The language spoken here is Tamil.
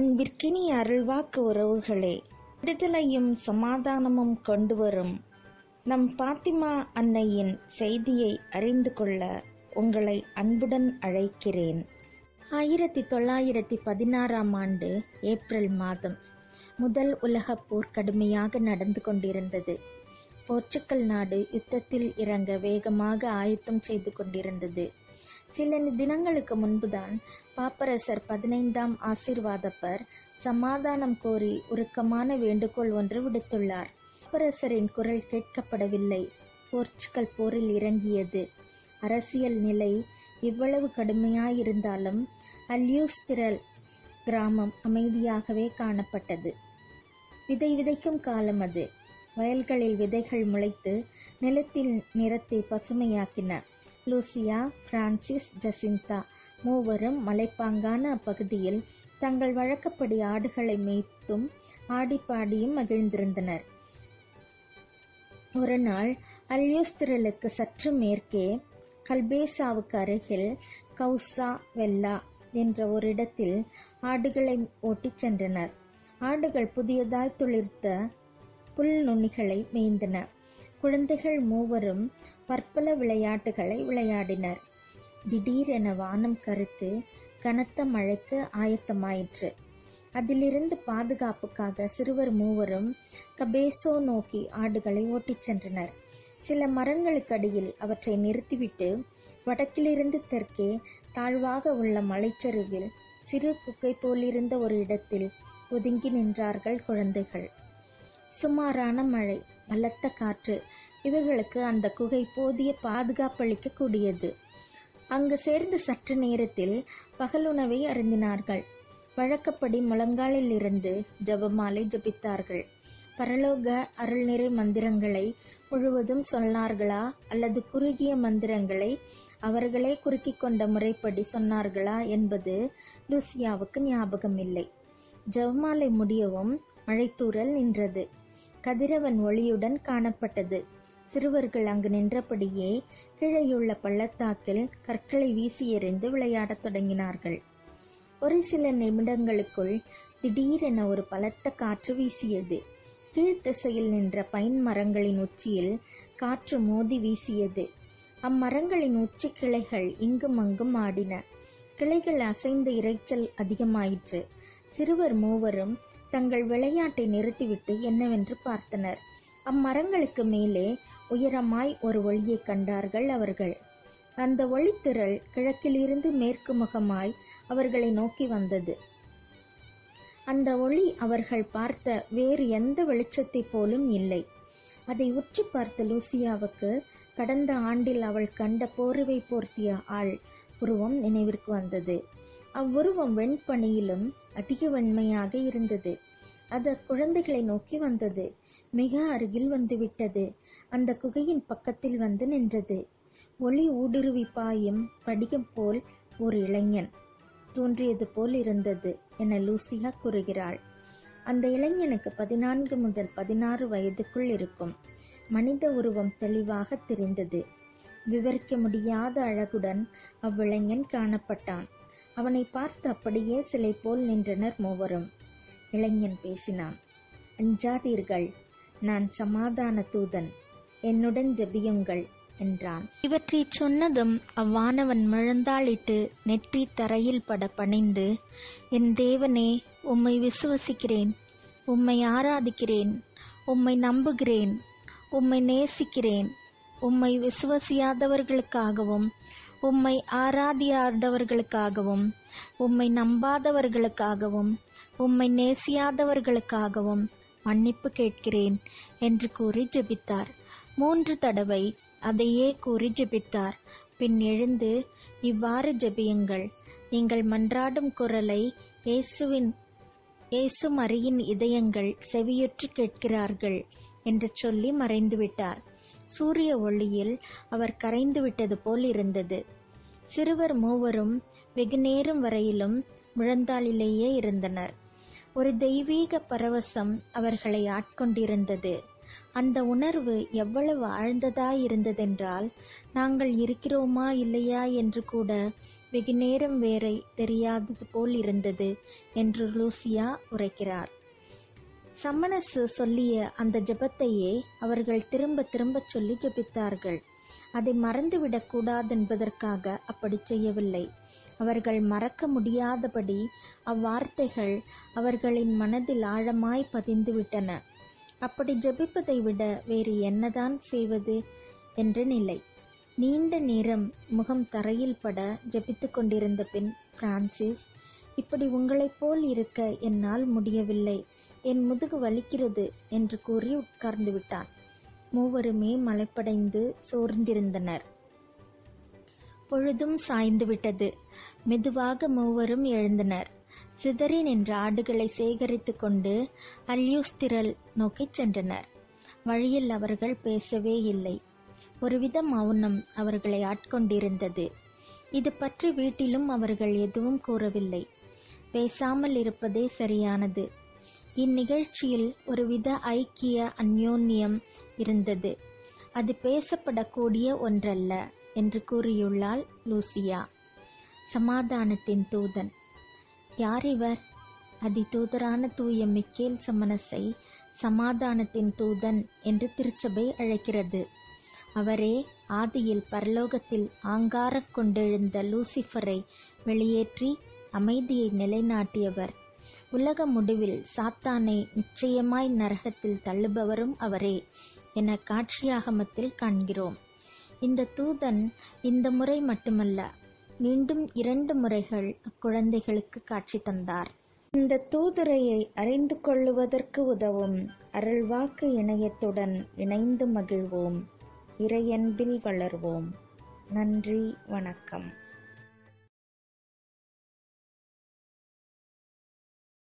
அன்பிற்கினி அருள்வாக்கு உறவுகளே விடுதலையும் சமாதானமும் கொண்டு வரும் நம் பாத்திமா அன்னையின் செய்தியை அறிந்து கொள்ள உங்களை அன்புடன் அழைக்கிறேன். ஆயிரத்தி தொள்ளாயிரத்தி பதினாறாம் ஆண்டு ஏப்ரல் மாதம் முதல் உலகப் போர் கடுமையாக நடந்து கொண்டிருந்தது. போர்ச்சுக்கல் நாடு யுத்தத்தில் இறங்க வேகமாக ஆயத்தம் செய்து கொண்டிருந்தது. சில தினங்களுக்கு முன்புதான் பாப்பரசர் பதினைந்தாம் ஆசிர்வாதப்பர் சமாதானம் கோரி உருக்கமான வேண்டுகோள் ஒன்று விடுத்துள்ளார். பாப்பரசரின் குரல் கேட்கப்படவில்லை. போர்ச்சுகல் போரில் இறங்கியது. அரசியல் நிலை இவ்வளவு கடுமையாயிருந்தாலும் அல்யூஸ்திரல் கிராமம் அமைதியாகவே காணப்பட்டது. விதை விதைக்கும் காலம் அது. வயல்களில் விதைகள் முளைத்து நிலத்தில் நிறத்தை பசுமையாக்கின. லூசியா பிரான்சிஸ் ஜசிந்தா மூவரும் மலைப்பாங்கான அப்பகுதியில் தங்கள் வழக்கப்படி ஆடுகளை மேய்த்தும் ஆடிப்பாடியும் மகிழ்ந்திருந்தனர். ஒரு நாள் அல்யூஸ்திரலுக்கு சற்று மேற்கே கல்பேசாவுக்கு அருகில் கௌசா வெல்லா என்ற ஒரு இடத்தில் ஆடுகளை ஓட்டிச் சென்றனர். ஆடுகள் புதியதாய் துளிர்த்த புல் நுனிகளை மேய்ந்தன. குழந்தைகள் மூவரும் பற்பல விளையாட்டுகளை விளையாடினர். திடீரென வானம் கருத்து கனத்த மழைக்கு ஆயத்தமாயிற்று. அதிலிருந்து பாதுகாப்புக்காக சிறுவர் மூவரும் கபேசோ நோக்கி ஆடுகளை ஓட்டிச் சென்றனர். சில மரங்களுக்கு அடியில் அவற்றை நிறுத்திவிட்டு வடக்கிலிருந்து தெற்கே தாழ்வாக உள்ள மலைச்சருவில் சிறு குக்கை போலிருந்த ஒரு இடத்தில் ஒதுங்கி நின்றார்கள் குழந்தைகள். சுமாரான மழை பலத்த காற்று இவர்களுக்கு அந்த குகை போதிய பாதுகாப்பளிக்கக்கூடியது. அங்கு சேர்ந்த சற்று நேரத்தில் பகலுணவை அருந்தினார்கள். வழக்கப்படி முழங்காலில் இருந்து ஜபமாலை ஜபித்தார்கள். பரலோக அருள்நிறை மந்திரங்களை முழுவதும் சொன்னார்களா? அல்லது குறுகிய மந்திரங்களை அவர்களே குறுக்கிக் கொண்ட முறைப்படி சொன்னார்களா என்பது லூசியாவுக்கு ஞாபகம் இல்லை ஜவமாலை முடியவும் மழைத்தூரல் நின்றது. கதிரவன் ஒளியுடன் காணப்பட்டது. சிறுவர்கள் அங்கு நின்றபடியே கீழேயுள்ள பள்ளத்தாக்கில் கற்களை வீசி எறிந்து விளையாடத் தொடங்கினார்கள். ஒரு சில நிமிடங்களுக்குள் திடீரென ஒரு பலத்த காற்று வீசியது. கீழ்த்திசையில் நின்ற பைன் மரங்களின் உச்சியில் காற்று மோதி வீசியது. அம்மரங்களின் உச்சி கிளைகள் இங்கும் அங்கும் ஆடின. கிளைகள் அசைந்த இரைச்சல் அதிகமாயிற்று. சிறுவர் மூவரும் தங்கள் விளையாட்டை நிறுத்திவிட்டு என்னவென்று பார்த்தனர். அம்மரங்களுக்கு மேலே உயரமாய் ஒரு ஒளியை கண்டார்கள் அவர்கள். அந்த ஒளித்திரள் கிழக்கிலிருந்து மேற்கு முகமாய் அவர்களை நோக்கி வந்தது. அந்த ஒளி அவர்கள் பார்த்த வேறு எந்த வெளிச்சத்தை போலும் இல்லை. அதை உற்று பார்த்த லூசியாவுக்கு கடந்த ஆண்டில் அவள் கண்ட போர்வை போர்த்திய ஆள் உருவம் நினைவிற்கு வந்தது. அவ்வுருவம் வெண்பணியிலும் அதிக வெண்மையாக இருந்தது. அது குழந்தைகளை நோக்கி வந்தது. மிக அருகில் வந்துவிட்டது. அந்த குகையின் பக்கத்தில் வந்து நின்றது. ஒளி ஊடுருவி பாயும் படிகம் போல் ஒரு இளைஞன் தோன்றியது போல் இருந்தது என லூசியா கூறுகிறாள். அந்த இளைஞனுக்கு பதினான்கு முதல் பதினாறு வயதுக்குள் இருக்கும். மனித உருவம் தெளிவாக தெரிந்தது. விவரிக்க முடியாத அழகுடன் அவ்விளைஞன் காணப்பட்டான். அவனை பார்த்து அப்படியே சிலை போல் நின்றனர் மூவரும். இளைஞன் பேசினான் அஞ்சாதீர்கள் நான் சமாதான தூதன் என்னுடன் ஜெபியுங்கள் என்றான். இவற்றை சொன்னதும் அவ்வானவன் மிழந்தாளிட்டு நெற்றி தரையில் பட பணிந்து என் தேவனே உம்மை விசுவசிக்கிறேன். உம்மை ஆராதிக்கிறேன். உம்மை நம்புகிறேன். உம்மை நேசிக்கிறேன். உம்மை விசுவசியாதவர்களுக்காகவும் உம்மை ஆராதியாதவர்களுக்காகவும் உம்மை நம்பாதவர்களுக்காகவும் உம்மை நேசியாதவர்களுக்காகவும் மன்னிப்பு கேட்கிறேன் என்று கூறி ஜெபித்தார். மூன்று தடவை அதையே கூறி ஜெபித்தார். பின் எழுந்து இவ்வாறு ஜெபியுங்கள். நீங்கள் மன்றாடும் குரலை இயேசுவின் இயேசு மரியின் இதயங்கள் செவியுற்று கேட்கிறார்கள் என்று சொல்லி மறைந்துவிட்டார். சூரிய ஒளியில் அவர் கரைந்து விட்டது போல் இருந்தது. சிறுவர் மூவரும் வெகு நேரம் வரையிலும் முழந்தாளிலேயே இருந்தனர். ஒரு தெய்வீக பரவசம் அவர்களை ஆட்கொண்டிருந்தது. அந்த உணர்வு எவ்வளவு ஆழ்ந்ததாய் இருந்ததென்றால் நாங்கள் இருக்கிறோமா இல்லையா? என்று கூட வெகு நேரம் வேறை தெரியாதது போல் இருந்தது என்று லூசியா உரைக்கிறார். சம்மனசு சொல்லிய அந்த ஜெபத்தையே அவர்கள் திரும்ப திரும்ப சொல்லி ஜெபித்தார்கள். அதை மறந்துவிடக் கூடாதென்பதற்காக அப்படி செய்யவில்லை. அவர்கள் மறக்க முடியாதபடி அவ்வார்த்தைகள் அவர்களின் மனதில் ஆழமாய் பதிந்துவிட்டன. அப்படி ஜெபிப்பதை விட வேறு என்னதான் செய்வது என்ற நிலை. நீண்ட நேரம் முகம் தரையில் பட ஜபித்து கொண்டிருந்த பின் பிரான்சிஸ் இப்படி உங்களைப் போல் இருக்க என்னால் முடியவில்லை. என் முதுகு வலிக்கிறது என்று கூறி உட்கார்ந்து விட்டான். மூவருமே மலைப்படைந்து சோர்ந்திருந்தனர். பொழுதும் சாய்ந்து விட்டது. மெதுவாக மூவரும் எழுந்தனர். சிதறி நின்ற ஆடுகளை சேகரித்து கொண்டு அல்யூஸ்திரல் நோக்கிச் சென்றனர். வழியில் அவர்கள் பேசவே இல்லை. ஒருவித மௌனம் அவர்களை ஆட்கொண்டிருந்தது. இது பற்றி வீட்டிலும் அவர்கள் எதுவும் கூறவில்லை. பேசாமல் இருப்பதே சரியானது. இந்நிகழ்ச்சியில் ஒருவித ஐக்கிய அந்யோன்யம் இருந்தது. அது பேசப்படக்கூடிய ஒன்றல்ல. என்று கூறியுள்ளாள் லூசியா. சமாதானத்தின் தூதன். யார் இவர் அதி தூதரான தூய மிக்கேல் சமனஸை சமாதானத்தின் தூதன் என்று திருச்சபை அழைக்கிறது. அவரே ஆதியில் பரலோகத்தில் ஆங்காரக் கொண்டெழுந்த லூசிஃபரை வெளியேற்றி அமைதியை நிலைநாட்டியவர். உலக முடிவில் சாத்தானை நிச்சயமாய் நரகத்தில் தள்ளுபவரும் அவரே என காட்சியாகமத்தில் காண்கிறோம். இந்த தூதன் இந்த முறை மட்டுமல்ல மீண்டும் இரண்டு முறைகள் அக்குழந்தைகளுக்கு காட்சி தந்தார். இந்த தூதுரையை அறிந்து கொள்ளுவதற்கு உதவும் அருள்வாக்கு இணையத்துடன் இணைந்து மகிழ்வோம். இறையன்பில் வளர்வோம். நன்றி வணக்கம்.